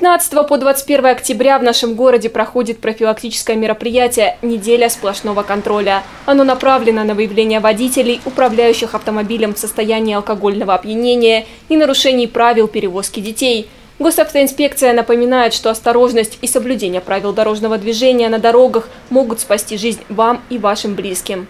15 по 21 октября в нашем городе проходит профилактическое мероприятие «Неделя сплошного контроля». Оно направлено на выявление водителей, управляющих автомобилем в состоянии алкогольного опьянения и нарушений правил перевозки детей. Госавтоинспекция напоминает, что осторожность и соблюдение правил дорожного движения на дорогах могут спасти жизнь вам и вашим близким.